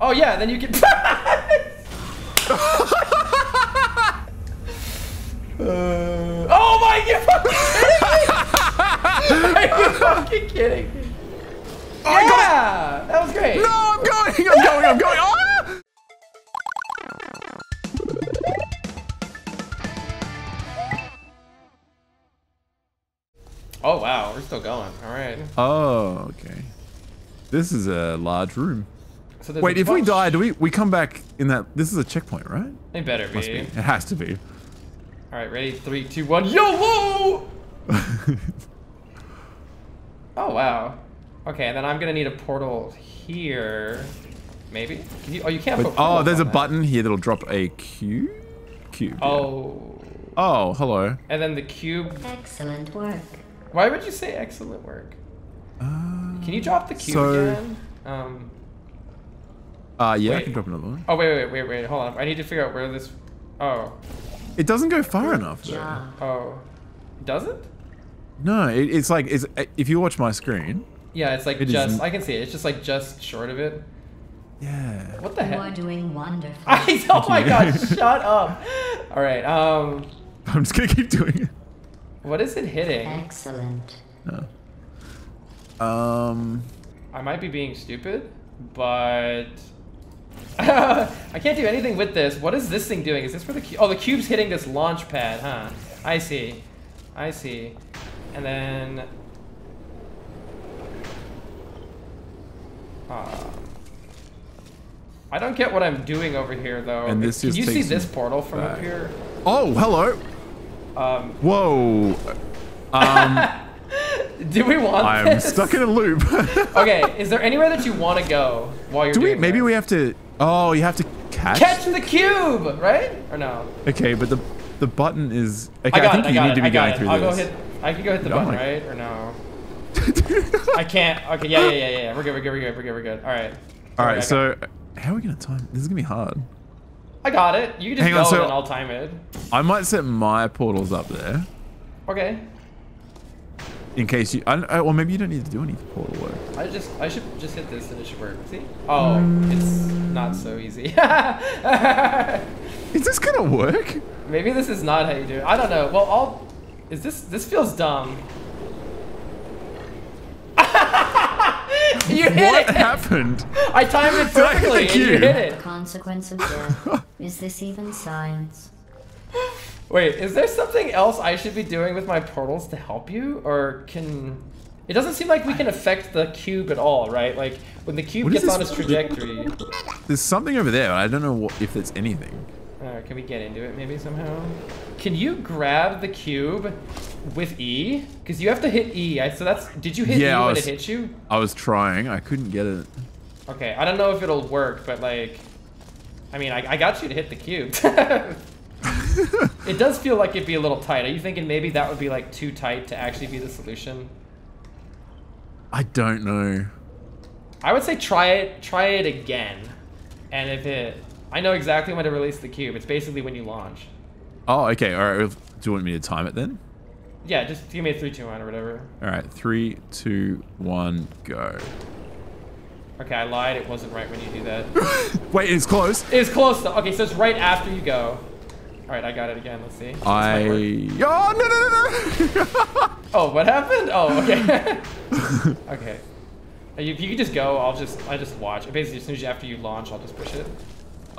Oh yeah, then you can. Uh, oh my! You fucking kidding me? Are you fucking kidding me? Oh, I got yeah, that was great. No, I'm going. I'm going. I'm going. Ah! Oh wow, we're still going. All right. Oh, okay. This is a large room. So Wait, if we die, do we we come back in that? This is a checkpoint, right? it better be. Must be. It has to be. All right, ready? Three, two, one. YOLO! Oh wow. Okay, and then I'm gonna need a portal here. Maybe? Can you? Oh, you can't Wait, put. oh, portals there's a that. button here that'll drop a cube. Cube. yeah. Oh. Oh, hello. And then the cube. Excellent work. Why would you say excellent work? Uh, Can you drop the cube so, again? Um. Uh, yeah, I can drop another one. Oh wait, wait, wait, wait. Hold on. I need to figure out where this. Oh. It doesn't go far enough. Though. Job. Oh. Does it? No, it, it's like it's if you watch my screen. Yeah, it's like It just. isn't. I can see it. It's just like just short of it. Yeah. What the You are heck? doing wonderful. I, oh my god! Shut up. All right. Um. I'm just gonna keep doing it. What is it hitting? Excellent. No. Um. I might be being stupid, but I can't do anything with this. What is this thing doing? Is this for the cube? Oh, the cube's hitting this launch pad, huh? I see. I see. And then... Uh, I don't get what I'm doing over here, though. And this Can just you see this portal from up here? Oh, hello. Um, Whoa. Um, do we want I'm this? stuck in a loop. Okay, is there anywhere that you want to go while you're Do we? doing Maybe this? we have to. Oh, you have to catch. Catch the cube, right? Or no? Okay, but the the button is. Okay, I got think it. I you need it. to be going it. through I'll this. go hit. I can go hit the Oh button, right? Or no? I can't. Okay. Yeah. Yeah. Yeah. Yeah. We're good. We're good. We're good. We're good. We're good. All right. All I right, got so how are we gonna time? This is gonna be hard. I got it. You can just Hang go on, so- and I'll time it. I might set my portals up there Okay. In case you. I don't, oh, well, maybe you don't need to do any portal work. I just. I should just hit this and it should work. See? Oh, mm. it's not so easy. Is this gonna work? Maybe this is not how you do it. I don't know. Well, I'll. Is this? This feels dumb. you hit What it. happened? I timed it Did I hit the perfectly and you hit it. Consequence of death. Is this even science? Wait, is there something else I should be doing with my portals to help you? Or can... It doesn't seem like we can affect the cube at all, right? Like, when the cube What gets on its trajectory... There's something over there. I don't know what, if it's anything. Uh, can we get into it maybe somehow? Can you grab the cube with E? Because you have to hit E. I, so that's... Did you hit Yeah, E when was- it hit you? I was trying. I couldn't get it. Okay, I don't know if it'll work, but like... I mean, I, I got you to hit the cube. it does feel like it'd be a little tight. Are you thinking maybe that would be like too tight to actually be the solution? I don't know. I would say try it, try it again. And if it, I know exactly when to release the cube. It's basically when you launch. Oh, okay. All right. Do you want me to time it then? Yeah, just give me a three, two, one, or whatever. All right. Three, two, one, go. Okay, I lied. It wasn't right when you do that. Wait, it's close. it's close though. Okay, so it's right after you go. All right, I got it again. Let's see. This I. Oh no no no no! Oh, what happened? Oh, okay. okay. If you could just go, I'll just I just watch. Basically, as soon as you, after you launch, I'll just push it.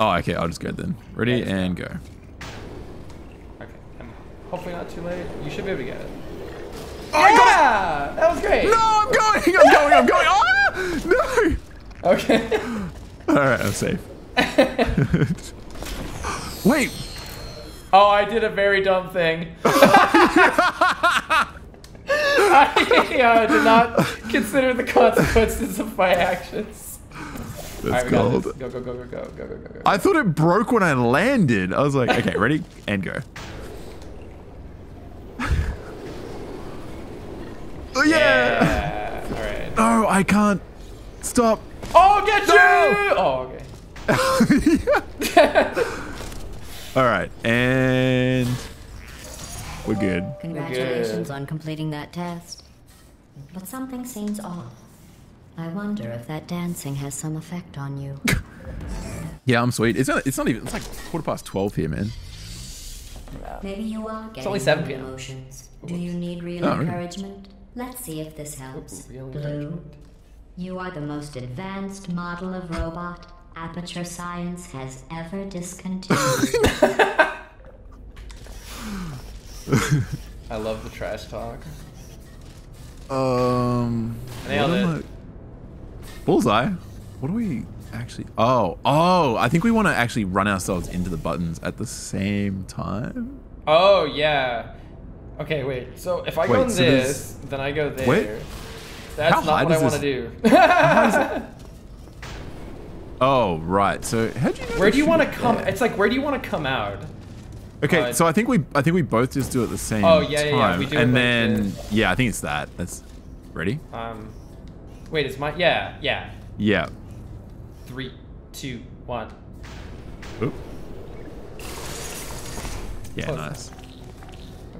oh, okay. I'll just go then. Ready Yeah, and go. Okay. And hopefully not too late. You should be able to get it. Oh, I got yeah, that was great. No, I'm going. I'm going. I'm going. Ah! No. Okay. All right. I'm safe. Wait. Oh, I did a very dumb thing. I uh, did not consider the consequences of my actions. That's right, gold. Go, go, go, go, go, go, go, go. I thought it broke when I landed. I was like, okay, ready? and go. oh, yeah. yeah. All right. No, I can't. Stop. Oh, get no! you! Oh, okay. All right, and we're good. Congratulations Good. on completing that test. But something seems off. I wonder if that dancing has some effect on you. Yeah, I'm sweet. It's not. It's not even. It's like quarter past twelve here, man. Maybe you are getting only 7 p.m.. emotions. Do you need real Oh, really? encouragement? Let's see if this helps. Blue, you are the most advanced model of robot Aperture Science has ever discontinued. I love the trash talk. Um. Nailed it. I- Bullseye. What do we actually? Oh, oh. I think we want to actually run ourselves into the buttons at the same time. Oh yeah. Okay, wait. So if I go Wait, in so there's- this, then I go there. Wait. That's How not what I want to this- do. Oh, right. So how do you? Know where do you want to come? there? It's like where do you want to come out? Okay, uh, so I think we I think we both just do it at the same Oh, yeah, yeah, time. yeah, we do and then yeah, I think it's that. That's ready. Um, wait, is my yeah yeah Yeah. three two one. Oop. Yeah, Close. nice.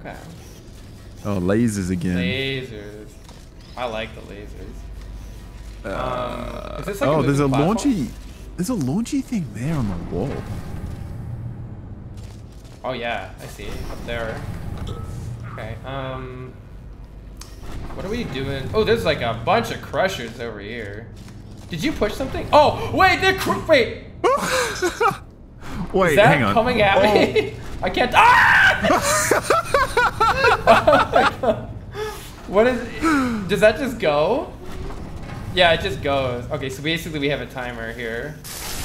Okay. Oh, lasers again. Lasers. I like the lasers. Uh, is this like a oh, there's a platform? launchy. There's a launchy thing there on the wall. Oh yeah, I see up there. Okay. Um, what are we doing? Oh, there's like a bunch of crushers over here. Did you push something? Oh, wait, they're cr- wait. Wait, Is that hang on. coming at Oh. me? I can't. Ah! oh. What is? Does that just go? Yeah, it just goes. Okay, so basically we have a timer here.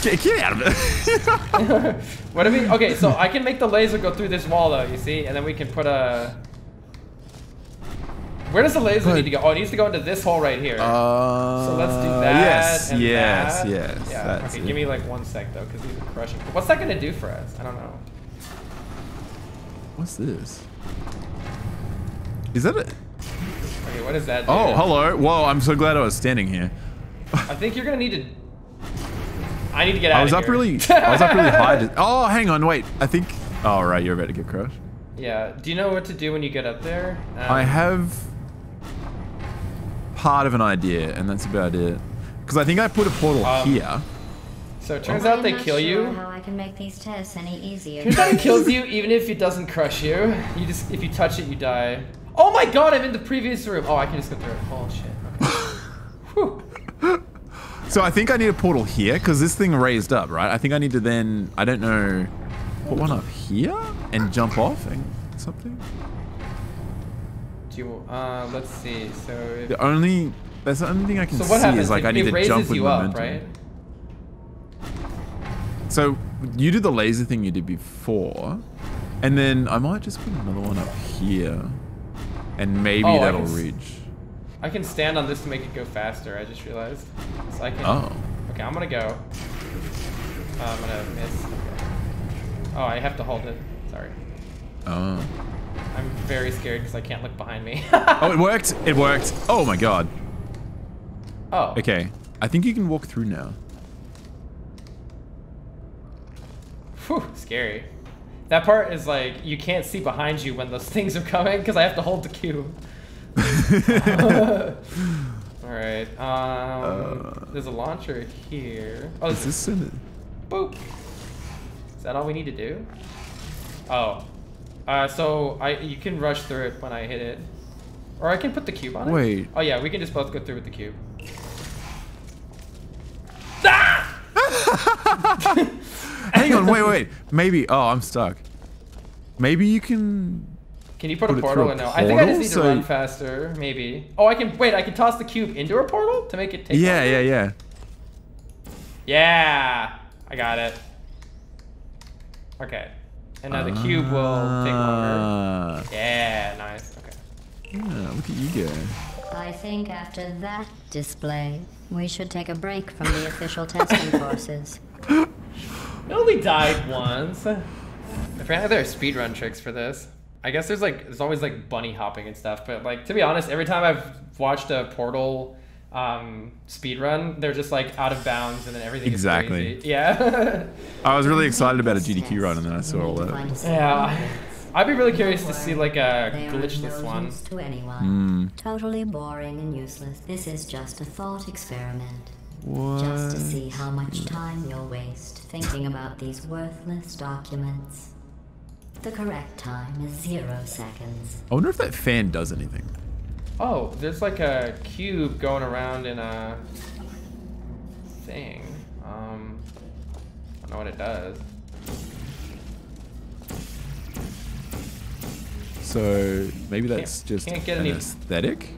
Get, get out of it. what do we? Okay, so I can make the laser go through this wall though. You see, and then we can put a. Where does the laser But- need to go? Oh, it needs to go into this hole right here. Uh, so let's do that. Yes, and yes, that. yes. Yeah. that's okay, it. give me like one sec though, because these are crushing. What's that gonna do for us? I don't know. What's this? Is that it? Okay, what is that? Do? Oh, hello. Whoa, I'm so glad I was standing here. I think you're gonna need to. I need to get out. I was of up here. really. I was up really high. to- oh, hang on, wait. I think. Oh, right, you're about to get crushed. Yeah. Do you know what to do when you get up there? Um, I have part of an idea, and that's about it. Because I think I put a portal Um, here. So it turns I'm out they not kill sure you. How I can make these tests any easier. Turns out it kills you even if it doesn't crush you. You just if you touch it, you die. Oh my god, I'm in the previous room. Oh, I can just go through it. Oh shit. Okay. So I think I need a portal here because this thing raised up, right? I think I need to then, I don't know, put one up here and jump off and something. Do you, uh, let's see. So, The only, that's the only thing I can so see is like it, I need to jump with you up, right? So you do the laser thing you did before, and then I might just put another one up here, and maybe Oh, that'll s- reach. I can stand on this to make it go faster. I just realized. So I can. Oh. Okay, I'm gonna go. Oh, I'm gonna miss. Okay. Oh, I have to hold it. Sorry. Oh. I'm very scared because I can't look behind me. Oh, it worked. It worked. Oh my god. oh. Okay. I think you can walk through now. Whew, scary. That part is like you can't see behind you when those things are coming because I have to hold the cube. All right. Um, there's a launcher here. Oh, Uh, Is this this in it? boop. Is that all we need to do? Oh. Uh, so I you can rush through it when I hit it, or I can put the cube on it. Wait. Oh yeah, we can just both go through with the cube. Ah! Hang on, wait, wait. Maybe. Oh, I'm stuck. Maybe you can. Can you put, Put a portal in now? I think I just portal, need to run faster, maybe. Oh, I can wait. I can toss the cube into a portal to make it take. Yeah, longer? yeah, yeah. Yeah, I got it. Okay, and now the cube will take longer. Ah. Yeah, nice. Okay. Yeah, look at you go. I think after that display, we should take a break from the official testing courses. I only died once. Apparently there are speedrun tricks for this. I guess there's like there's always like bunny hopping and stuff, but like to be honest, every time I've watched a Portal um, speedrun, they're just like out of bounds and then everything Exactly. is crazy. Yeah. I was really excited about a GDQ run, and then I saw all that. Yeah. I'd be really curious to see like a They are of glitchless no one. to anyone. Hmm. Totally boring and useless. This is just a thought experiment. What? Just to see how much time you'll waste thinking about these worthless documents. The correct time is zero seconds. I wonder if that fan does anything. Oh, there's like a cube going around in a thing. Um, I don't know what it does. So maybe that's Can't- just can't get an any- aesthetic.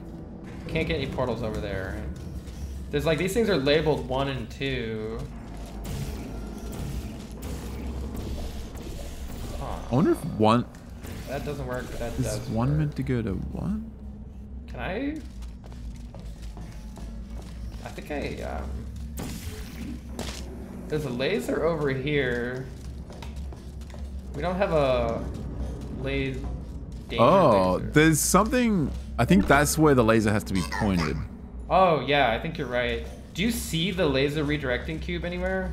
Can't get any portals over there. There's like these things are labeled one and two. Huh. I wonder if one That doesn't work, but that is does. one work. meant to go to one. Can I? I think I, um... There's a laser over here. We don't have a laser. Oh, laser. there's something. I think that's where the laser has to be pointed. Oh, yeah, I think you're right. Do you see the laser redirecting cube anywhere?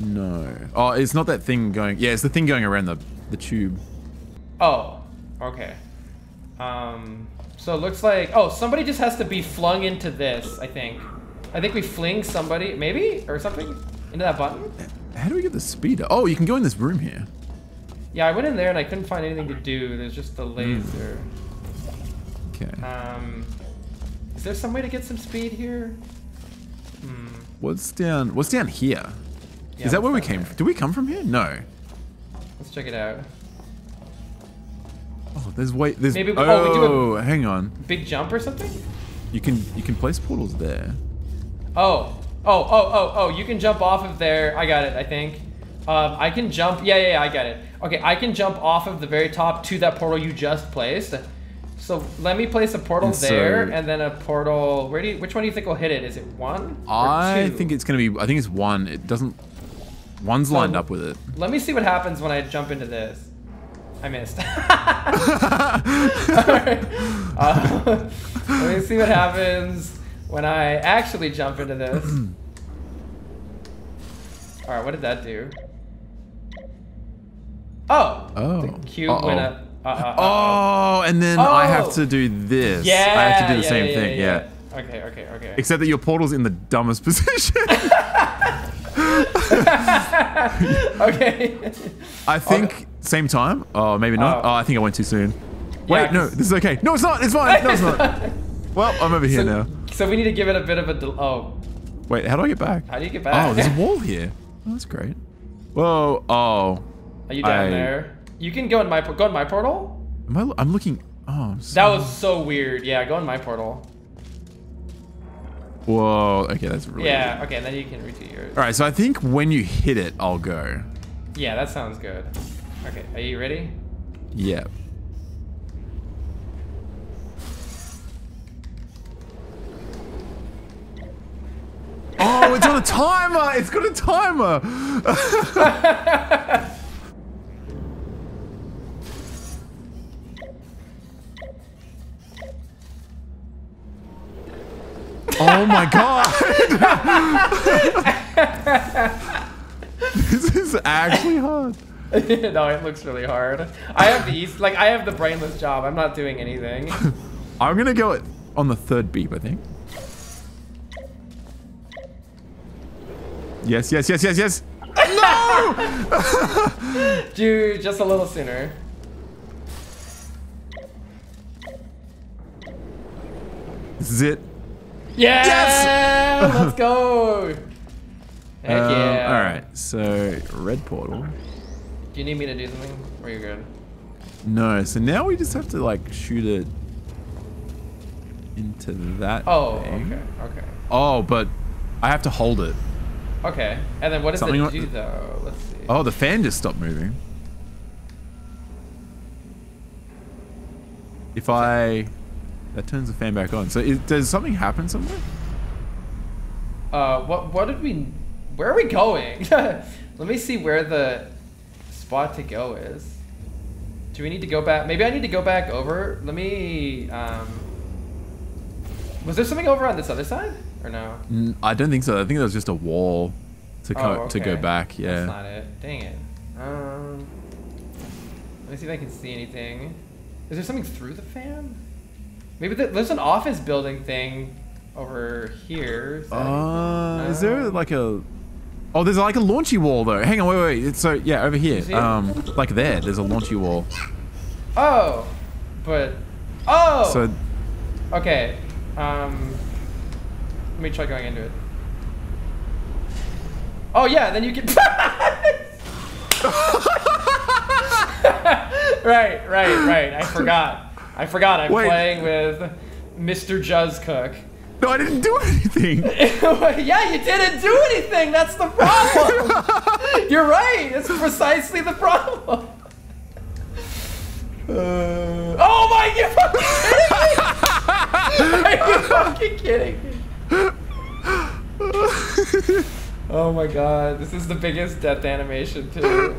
No. Oh, it's not that thing going. Yeah, it's the thing going around the the tube. Oh, okay. Um, so it looks like, oh, somebody just has to be flung into this, I think. I think we fling somebody, maybe, or something, into that button. How do we get the speeder? Oh, you can go in this room here. Yeah, I went in there and I couldn't find anything to do. There's just the laser. Okay. Um, is there some way to get some speed here? Hmm. What's down? What's down here? Yeah, is that where we came there? from? Did we come from here? No. Let's check it out. Oh, there's wait. There's. Maybe oh, oh, hang on. Big jump or something? You can you can place portals there. Oh, oh, oh, oh, oh! You can jump off of there. I got it. I think. Um, I can jump. Yeah, yeah, yeah. I got it. Okay, I can jump off of the very top to that portal you just placed. So let me place a portal And so- there, and then a portal. Where do you? Which one do you think will hit it? Is it one? I think it's gonna be. I think it's one. It doesn't. One's lined up with it. Let me see what happens when I jump into this. I missed. Uh, let me see what happens when I actually jump into this. Alright, what did that do? Oh! Oh. The cube Uh-oh. up. Uh, uh, Oh, and then I have Oh. to do this. yeah! I have to do the yeah, same yeah, thing. Yeah. yeah. Okay, okay, okay. Except that your portal's in the dumbest position. okay. I think same time. Oh, maybe not. Oh. Oh, I think I went too soon. Wait, Yeah, no, this is okay. No, it's not. It's fine. No, it's not. Well, I'm over here so, now. so we need to give it a bit of a oh. Wait, how do I get back? How do you get back? Oh, there's a wall here. Oh, that's great. Whoa. Oh. Are you down I- there? You can go in my go in my portal. Am I? I'm looking. Oh. I'm so- That was so weird. Yeah, go in my portal. Whoa. Okay, that's really. Yeah. Okay, and then you can retweet yours. All right. So I think when you hit it, I'll go. Yeah, that sounds good. Okay, are you ready? Yeah. Oh, it's on a timer! It's got a timer! oh my god! this is actually hard. no, it looks really hard. I have the east, like I have the brainless job. I'm not doing anything. I'm gonna go on the third beep, I think. Yes, yes, yes, yes, yes. No! Dude, just a little sooner. This is it. Yeah! Let's go! Heck Um, yeah. All right. So red portal. Do you need me to do something? Or you're good? No. So now we just have to like shoot it into that. Oh, thing. okay, okay. Oh, but I have to hold it. Okay, and then what does Something it like- do though? Let's see. Oh, the fan just stopped moving. If I, that turns the fan back on. So is, does something happen somewhere? Uh, what what did we? Where are we going? Let me see where the spot to go is. Do we need to go back? Maybe I need to go back over. Let me. Um, was there something over on this other side or no? I don't think so. I think that was just a wall to Oh, to go back. Yeah. That's not it. Dang it. Um. Let me see if I can see anything. Is there something through the fan? Maybe the, there's an office building thing over here. Is Uh, is there like a? Oh, there's like a launchy wall though. Hang on, wait, wait. So yeah, over here. Um, like there. There's a launchy wall. Oh, but oh. So okay. Um, let me try going into it. Oh yeah, then you can. right, right, right. I forgot. I forgot. I'm Wait. playing with Mr. Juz Cook. no, I didn't do anything. yeah, you didn't do anything. That's the problem. You're right. It's precisely the problem. Uh, oh my! You fucking kidding me? Are you fucking kidding me? Oh my god, this is the biggest death animation too.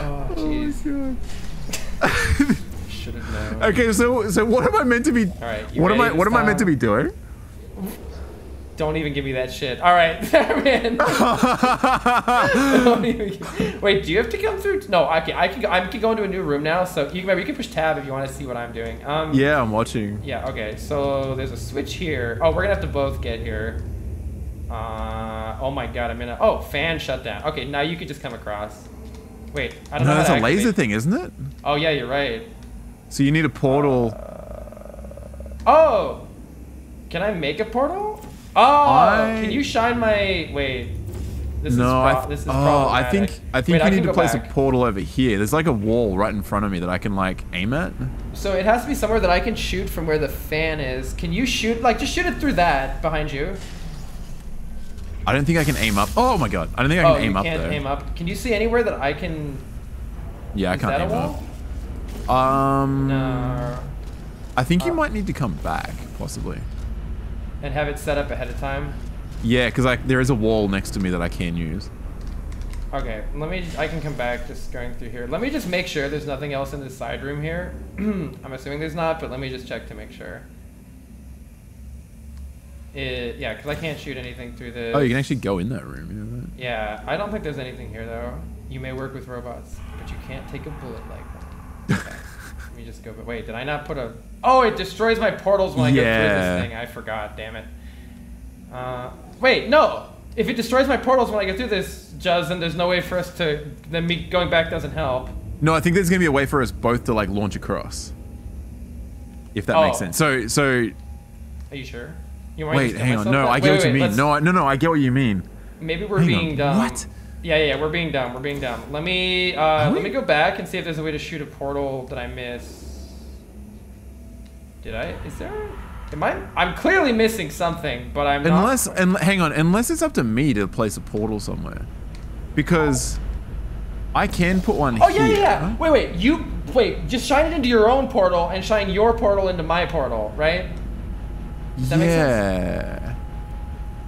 Oh jeez, should have known. okay, so so what am I meant to be? Alright, you What am I? What am I meant to be doing? Don't even give me that shit. All right, give- Wait, do you have to come through? No, I can. I can. Go, I can go into a new room now. So you maybe you can push tab if you want to see what I'm doing. Um. yeah, I'm watching. Yeah. Okay. So there's a switch here. Oh, we're gonna have to both get here. Uh. Oh my god, I'm in a. Oh, fan shut down. Okay, now you could just come across. Wait, I don't No, know. that's a laser thing, isn't it? Oh yeah, you're right. So you need a portal. Uh, oh, can I make a portal? Oh, I- can you shine my? Wait. This no, is I. this is oh, I think I think Wait, you need to place back. a portal over here. There's like a wall right in front of me that I can like aim at. So it has to be somewhere that I can shoot from where the fan is. Can you shoot? Like, just shoot it through that behind you. I don't think I can aim up. Oh my god, I don't think I oh, can aim you up can't there. aim up. Can you see anywhere that I can? Yeah, I is can't aim wall? up. Um, No. I think you Uh. might need to come back, possibly. And have it set up ahead of time. Yeah, because like there is a wall next to me that I can use. Okay, let me. I can come back just going through here. Let me just make sure there's nothing else in this side room here. I'm assuming there's not, but let me just check to make sure. It, yeah, because I can't shoot anything through this. Oh, you can actually go in that room. You know that? Yeah, I don't think there's anything here though. You may work with robots, but you can't take a bullet like one. Okay. Let me just go. But wait, did I not put a? Oh, it destroys my portals when I go through this thing. I forgot. Damn it. Uh, wait, no. If it destroys my portals when I go through this, Juz, then there's no way for us to. Then me going back doesn't help. No, I think there's gonna be a way for us both to like launch across. If that makes Oh. sense. So, so Are you sure? You want to wait, hang on. No? I get Wait, what you mean. No, I, no, no, I get what you mean. Maybe we're Hang being on, dumb. what? Yeah, yeah, yeah, we're being dumb. We're being dumb. Let me uh, let me go back and see if there's a way to shoot a portal that I miss. Did I? Is there? Am I? I'm clearly missing something, but I'm Unless, not. and hang on, unless it's up to me to place a portal somewhere, because I can put one Oh here. yeah, yeah, yeah. Wait, wait. You wait. Just shine it into your own portal and shine your portal into my portal, right? that make sense? Yeah,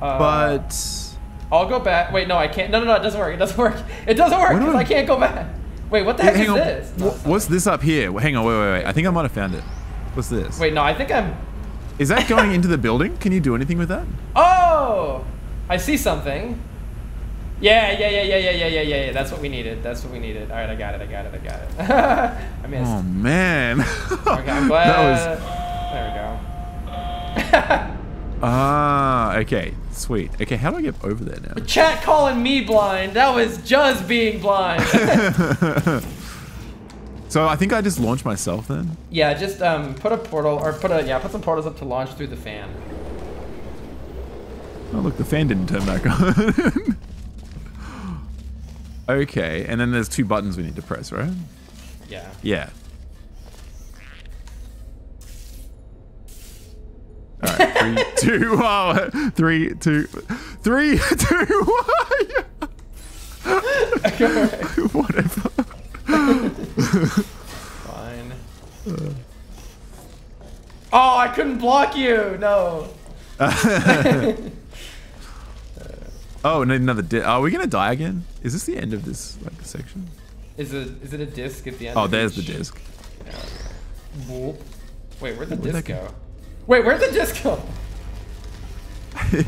Uh, but I'll go back. Wait, no, I can't. No, no, no. It doesn't work. It doesn't work. It doesn't work because not? I can't go back. Wait, what the heck hang is on. this? No, What's this up here? Hang on, wait, wait, wait. I think I might have found it. What's this? wait, no. I think I'm. Is that going into the building? Can you do anything with that? Oh, I see something. Yeah, yeah, yeah, yeah, yeah, yeah, yeah, yeah, yeah. That's what we needed. That's what we needed. All right, I got it. I got it. I got it. I missed. Oh man. okay, I'm glad. that was There we go. ah okay. Sweet. Okay, how do I get over there now? Chat calling me blind. That was just being blind. So I think I just launched myself then. yeah, just um, put a portal or put a yeah, put some portals up to launch through the fan. Oh look, the fan didn't turn back on. okay, and then there's two buttons we need to press, right? Yeah. Yeah. All right, three, two, oh, three, two, three, two, one. Whatever. Fine. oh, I couldn't block you. No. Oh, and another. Di- are we gonna die again? Is this the end of this like section? Is it is it a disc at the end? Oh, of there's the disc. Whoop. Wait, where'd the Where'd that disc go? Wait, where'd the disc go?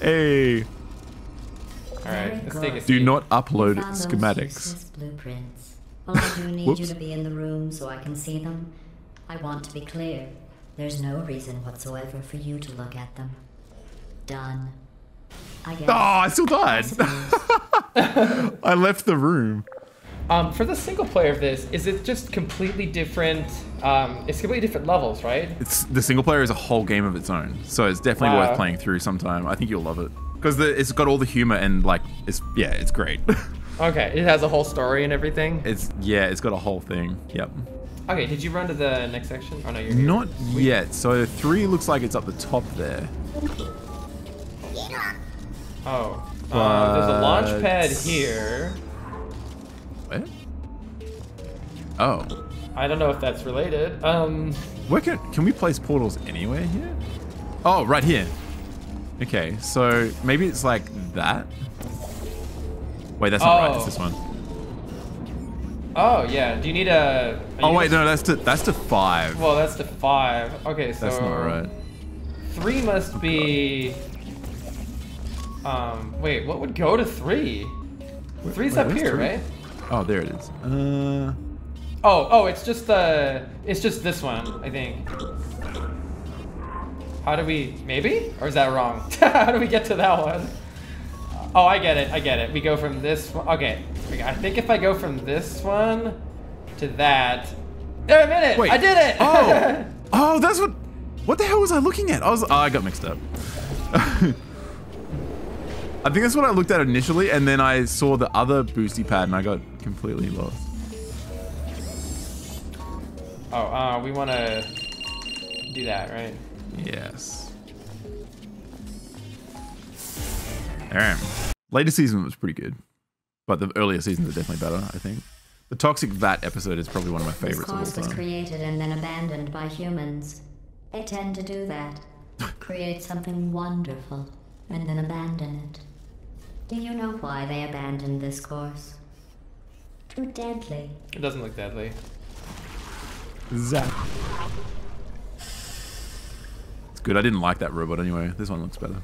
Hey, All right, let's take a seat. do not upload schematics. blueprints. Well, I do need you Whoops. to be in the room so I can see them. I want to be clear. There's no reason whatsoever for you to look at them. Done. I guess. Oh, I still died. I left the room. Um, for the single player of this, is it just completely different? Um, it's completely different levels, right? It's the single player is a whole game of its own, so it's definitely Wow. worth playing through sometime. I think you'll love it because it's got all the humor and like it's yeah, it's great. Okay, it has a whole story and everything. it's yeah, it's got a whole thing. Yep. Okay, did you run to the next section? Oh no, you're here. Not yet. So three looks like it's up the top there. Oh, uh, there's a launch pad here. Where? Oh, I don't know if that's related. Um, where can can we place portals anywhere here? Oh, right here. Okay, so maybe it's like that. Wait, that's not right. It's Oh. this one. oh yeah. Do you need a? Oh wait, no, that's to that's to five. Well, that's to five. Okay, so that's not right. Three must be. Um, wait, what would go to three? Three's wait, up here, three? right? Oh, there it is. Uh, Oh, oh, it's just the, it's just this one, I think. How do we, maybe? Or is that wrong? How do we get to that one? Oh, I get it, I get it. We go from this one, okay. Okay, I think if I go from this one to that, there, I did it! wait. I did it! Oh, oh, that's what. What the hell was I looking at? I was. Oh, I got mixed up. I think that's what I looked at initially, and then I saw the other boosty pad, and I got completely lost. oh, uh, we want to do that, right? Yes. Alright. Later season was pretty good. But the earlier seasons are definitely better, I think. The Toxic Vat episode is probably one of my This favorites of all course was created and then abandoned by humans. They tend to do that. Create something wonderful and then abandon it. Do you know why they abandoned this course? Too deadly. It doesn't look deadly. Zap. It's good. I didn't like that robot anyway. This one looks better.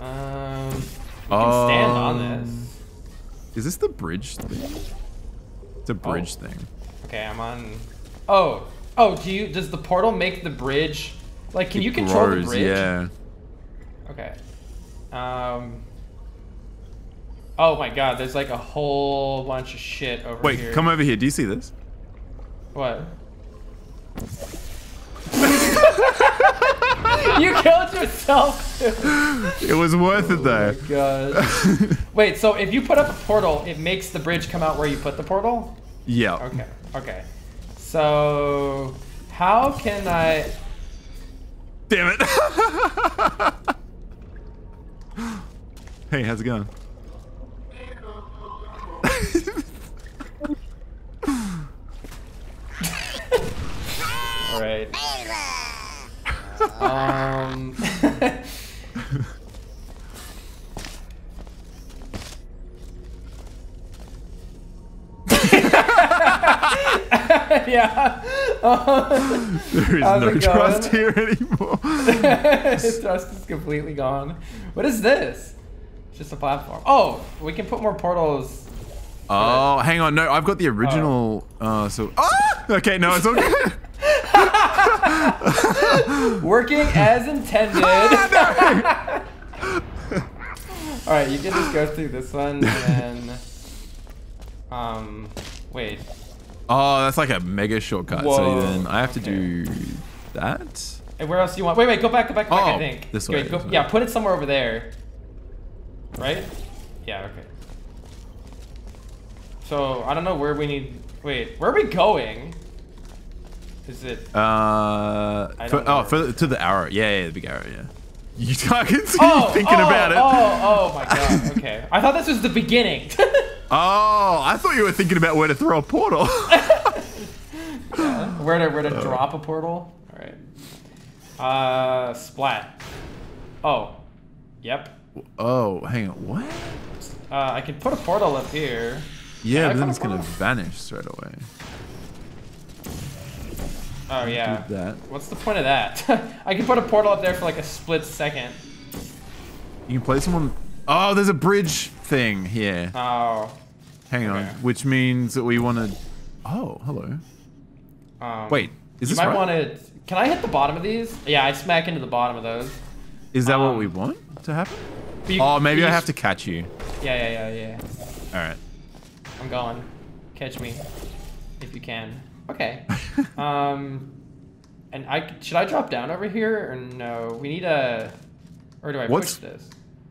Um, we can stand on this. Is this the bridge thing? It's a bridge Oh. thing. Okay, I'm on. Oh, oh. Do you? Does the portal make the bridge? Like, can It you control the bridge? Yeah. Okay. Um. Oh my God! There's like a whole bunch of shit over Wait, here. Wait, come over here. Do you see this? What? you killed yourself. It was worth it though. Oh God. Wait. So if you put up a portal, it makes the bridge come out where you put the portal. yeah. Okay. Okay. So how can I? Damn it. hey, how's it going? All right. Um. yeah. There is How's no trust here anymore. His trust is completely gone. What is this? It's just a platform. Oh, we can put more portals. Oh, hang on. No, I've got the original. Uh, so. Ah! Okay, no, it's good. Working as intended. All right, you can just go through this one and then. Um, wait. Oh, that's like a mega shortcut. Whoa, So then I have to do that. And where else do you want? Wait, wait, go back, go back, go back. I Oh, think. this Wait, way, go- this way. yeah, put it somewhere over there. Right? Yeah. Okay. So I don't know where we need. Wait, where are we going? Is it? Uh, for, oh, for, to the arrow. Yeah, yeah, the big arrow. Yeah. You I can see Oh, you thinking oh, about it. Oh, oh my god. Okay, I thought this was the beginning. Oh, I thought you were thinking about where to throw a portal. where to where to drop a portal? All right. Uh, splat. Oh, yep. Oh, hang on. What? Uh, I can put a portal up here. Yeah, but then it's gonna vanish straight away. Oh yeah. That. What's the point of that? I can put a portal up there for like a split second. You can place them on. Oh, there's a bridge thing here. Oh. Hang on. Which means that we want to. Oh, hello. Um, Wait, is you this might right? want to. Can I hit the bottom of these? Yeah, I smack into the bottom of those. Is that what um, we want to happen? You- Oh, maybe I have to catch you. Yeah, yeah, yeah, yeah. All right. I'm going. Catch me, if you can. Okay. um, and I should I drop down over here or no? We need a. Or do I What's- push this?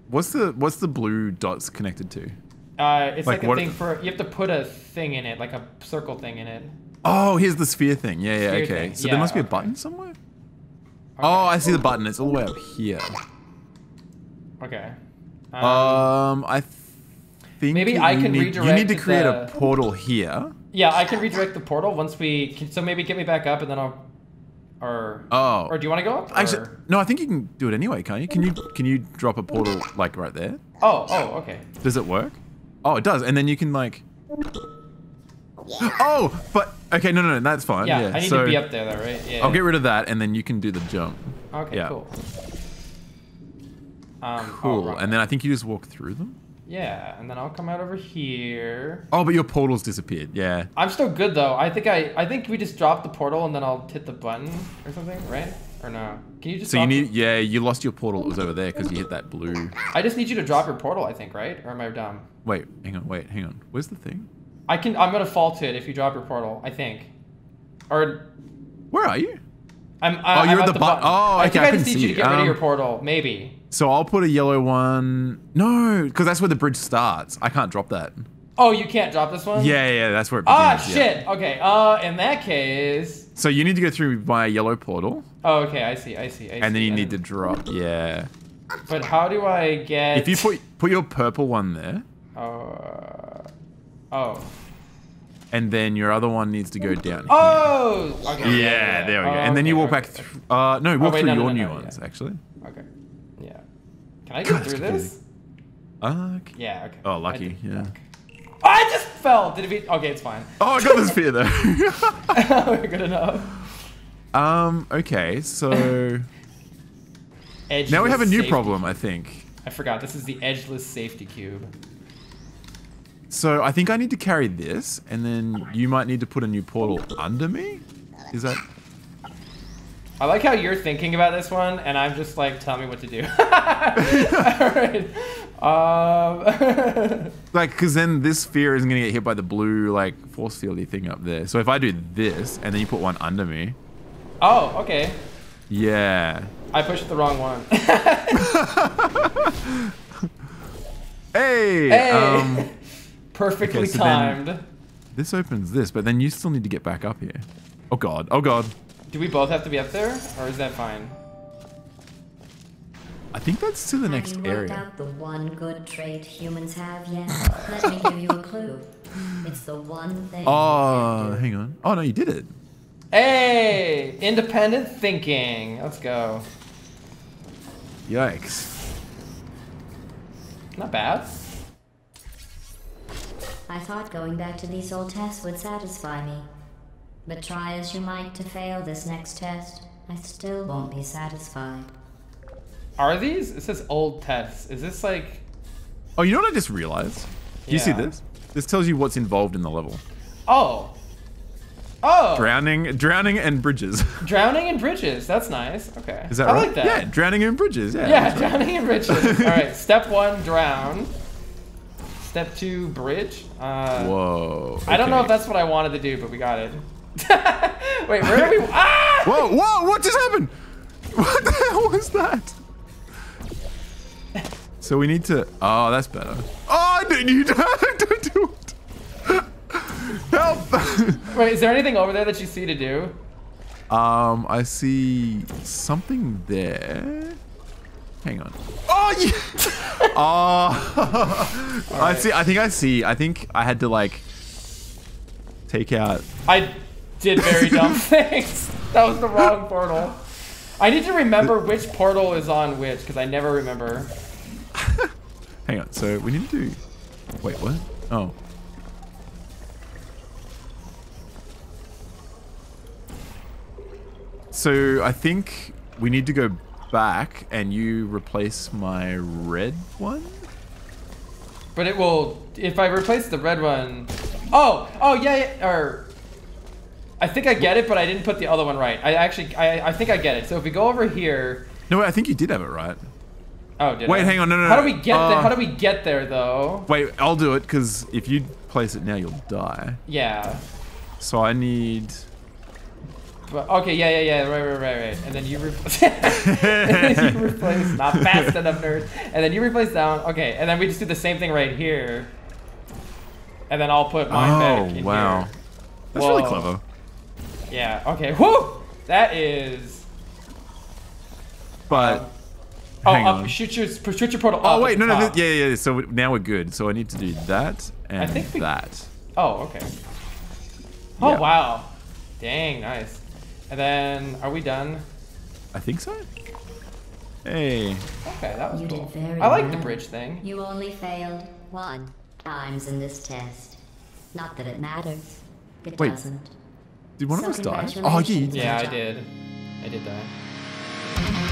What's the what's the blue dots connected to? Uh, it's Like like, a thing for you have to put a thing in it, like a circle thing in it. Oh, here's the sphere thing. Yeah, yeah, Sphere okay. thing. So Yeah, there must be a button somewhere. Oh, I see the button. It's all the way up here. Okay. Um, I think Maybe I can need, You need to create the- a portal here. yeah, I can redirect the portal once we. Can, so maybe get me back up and then I'll. Or. Oh. Or do you want to go up? Actually, no. I think you can do it anyway, can't you? Can you can you drop a portal like right there? Oh, oh, okay. Does it work? Oh, it does. And then you can like. Oh, but okay, no, no, no, that's fine. Yeah, Yeah, I need so to be up there though, right? Yeah. I'll get rid of that, and then you can do the jump. Okay, yeah. cool. Um, oh, Cool. and then I think you just walk through them. Yeah, and then I'll come out over here. Oh, but your portal's disappeared. Yeah. I'm still good though. I think I I think we just drop the portal and then I'll hit the button or something, right? Or no? Can you just? So you need, the- yeah, you lost your portal. It was over there because you hit that blue. I just need you to drop your portal. I think, right? Or am I dumb? Wait, hang on, wait, hang on. Where's the thing? I can. I'm gonna fall to it if you drop your portal. I think. Or Where are you? I'm. I, Oh, you're I'm at the button. Oh, I okay, think I I just need you to get rid of Um, your portal. Maybe. So I'll put a yellow one. No, because that's where the bridge starts. I can't drop that. Oh, you can't drop this one. Yeah, yeah, that's where it begins. Ah, yeah. shit. Okay. Uh, in that case. So you need to go through my yellow portal, Oh, okay. I see. I see. I and then you need to drop. Yeah. But how do I get? If you put put your purple one there, Uh, oh. and then your other one needs to go down. Oh. Okay. here. Yeah, there we go. Oh, and then you okay, walk back. okay, Through, uh, no, walk wait, through no, your no, new no, ones yeah. actually. Okay. Can I go through this? Uh. Yeah. Okay. Oh, lucky. Yeah. Oh, I just fell. Did it be? Okay, it's fine. Oh, I got the spear though. We're good enough. um. Okay. So Edgeless now we have a new safety- problem, I think. I forgot. This is the edgeless safety cube. So I think I need to carry this, and then you might need to put a new portal under me. Is that? I like how you're thinking about this one, and I'm just like, tell me what to do. All right. Um. Like, because then this sphere isn't gonna get hit by the blue like force fieldy thing up there. So if I do this, and then you put one under me, oh, okay. yeah. I pushed the wrong one. Hey. hey. Um, Perfectly okay, so timed. this opens this, but then you still need to get back up here. Oh god. Oh god. Do we both have to be up there, or is that fine? I think that's to the next have you area. out the one good trait humans have yet? Let me give you a clue. It's the one thing. Oh, you ah, hang on. Oh no, you did it. Hey, independent thinking. Let's go. Yikes. Not bad. I thought going back to these old tests would satisfy me. But try as you might to fail this next test, I still won't be satisfied. Are these? It says old tests. Is this like? Oh, you know what I just realized? Do you see this? This tells you what's involved in the level. Oh. Oh. Drowning, drowning, and bridges. Drowning and bridges. That's nice. Okay. Is that I right? like that. Yeah, drowning and bridges. Yeah. Yeah, that's right. drowning in bridges. All right. Step one, drown. Step two, bridge. Uh, Whoa. I don't know if that's what I wanted to do, but we got it. Wait, where did we? Ah! Whoa! Whoa! What just happened? What the hell was that? So we need to. Oh, that's better. Oh, no, you don't, don't do it. Help! Wait, is there anything over there that you see to do? um, I see something there. Hang on. Oh, yeah. oh. I see. I think I see. I think I had to like take out. I did very dumb things. That was the wrong portal. I need to remember which portal is on which because I never remember. Hang on. So we need to do. Wait, what? Oh. So I think we need to go back and you replace my red one. But it will, if I replace the red one, oh, oh yeah, yeah or, I think I get it, but I didn't put the other one right. I actually, I, I think I get it. So if we go over here, No, wait, I think you did have it right. oh, did Wait, I? hang on, no, no, How no. do we get there? Uh, How do we get there though? Wait, I'll do it because if you place it now, you'll die. Yeah. So I need. But, okay, yeah, yeah, yeah, right, right, right, right. And then you replace, you replace, not fast enough, nerd. And then you replace down, okay, and then we just do the same thing right here. And then I'll put mine back Oh wow, here. that's really clever. Yeah, okay, whoo! That is, But oh, hang up, on. shoot your, shoot your portal Oh up wait, at no, no, yeah, yeah. yeah, So now we're good. So I need to do that and I think we- that. Oh, okay. Oh, Yeah. wow. Dang, nice. And then, are we done? I think so. Hey, Okay, that was You did cool. very I like the bridge thing. You only failed one times in this test. Not that it matters. It Wait. doesn't. Did one So of us die? Oh yeah, you did. Yeah, I did. I did that.